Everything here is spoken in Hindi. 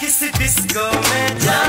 किस डिस्को में। जा